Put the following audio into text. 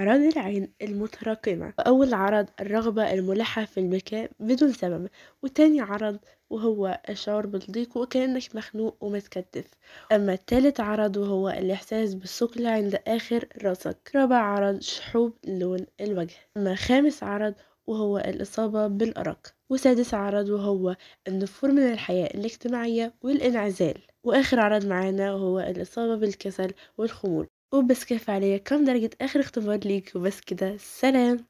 أعراض العين المتراكمة. أول عرض الرغبة الملحة في المكان بدون سبب وتاني عرض وهو الشعور بالضيق وكأنك مخنوق ومتكتف. أما التالت عرض وهو الإحساس بالثقل عند آخر راسك. رابع عرض شحوب لون الوجه. أما خامس عرض وهو الإصابة بالأرق. وسادس عرض وهو النفور من الحياة الاجتماعية والإنعزال. وآخر عرض معانا وهو الإصابة بالكسل والخمول. وبس كفاية عليا. كم درجة آخر اختبار ليك وبس كده سلام.